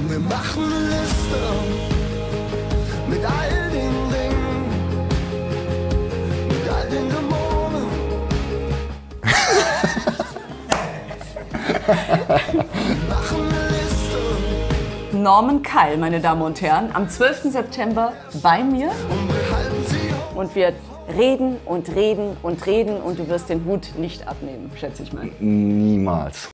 Komm, wir machen eine Liste mit all den Dingen, mit all den Dämonen. wir machen eine Liste Norman Keil, meine Damen und Herren, am 12. September bei mir. und sie. Und wir reden und reden und reden und du wirst den Hut nicht abnehmen, schätze ich mal. Niemals.